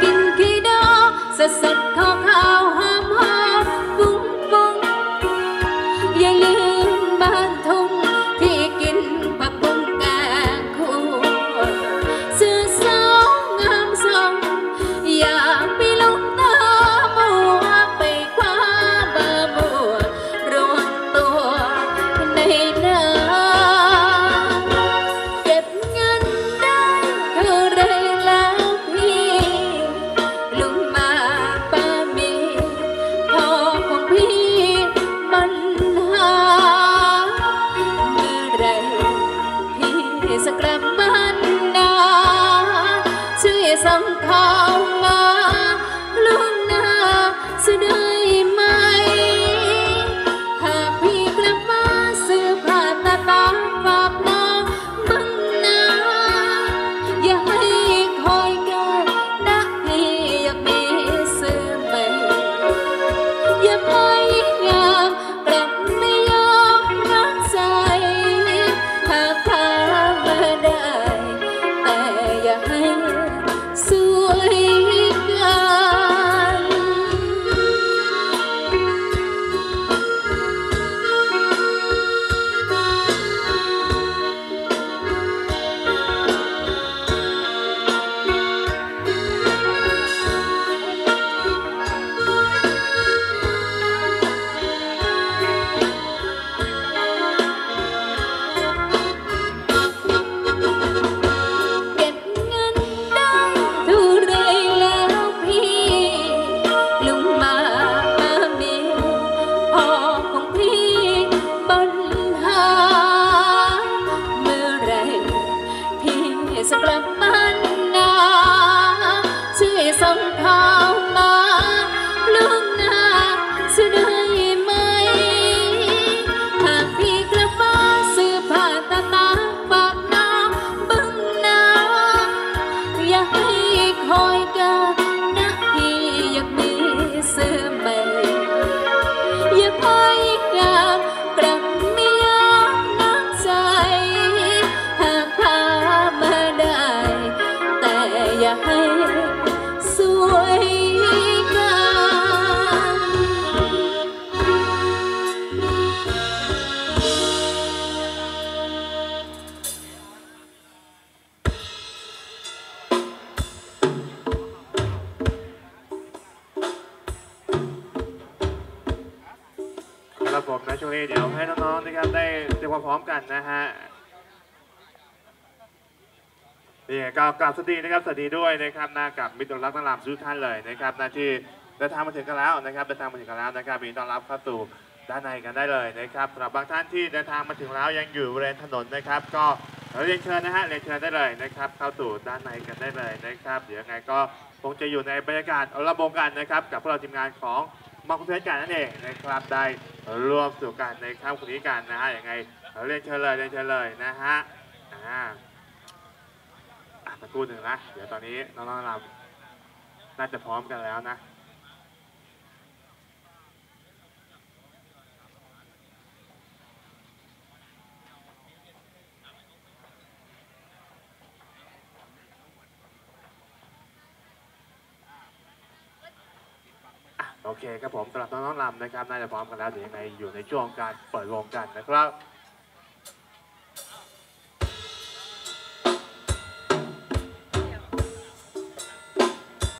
冰冰 วยสกรรมมันนาช่วยสังขาร ครับผมนะช่วงนี้เดี๋ยวให้น้องๆนะครับได้เตรียมความพร้อมกันนะฮะนี่ก็กราบสวัสดีนะครับสวัสดีด้วยนะครับนะกับมิตรรักนักลามทุกท่านเลยนะครับนะที่เดินทางมาถึงกันแล้วนะครับเดินทางมาถึงกันแล้วนะครับมีต้อนรับเข้าสู่ด้านในกันได้เลยนะครับสำหรับบางท่านที่เดินทางมาถึงแล้วยังอยู่บริเวณถนนนะครับ ก็เรียนเชิญนะฮะเรียนเชิญได้เลยนะครับ เข้าสู่ด้านในกันได้เลยนะครับ เดี๋ยวยังไงก็คงจะอยู่ในบรรยากาศระบมกันนะครับ กับพวกเราทีมงานของ มาคุณเพชรกันนั่นเองนะครับได้ร่วมสู่กันในค่ำคืนนี้กันนะฮะยังไงเรียนเชิญเลยเรียนเชิญเลยนะฮะอ่าสักครู่หนึ่งนะเดี๋ยวตอนนี้น้องๆเราน่าจะพร้อมกันแล้วนะ โอเคครับผมสำหรับน้องๆลำนะครับ น่าจะพร้อมกันแล้วเดี๋ยวยังไงอยู่ในช่วงการเปิดวงกันนะครับ